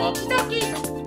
ドキドキ。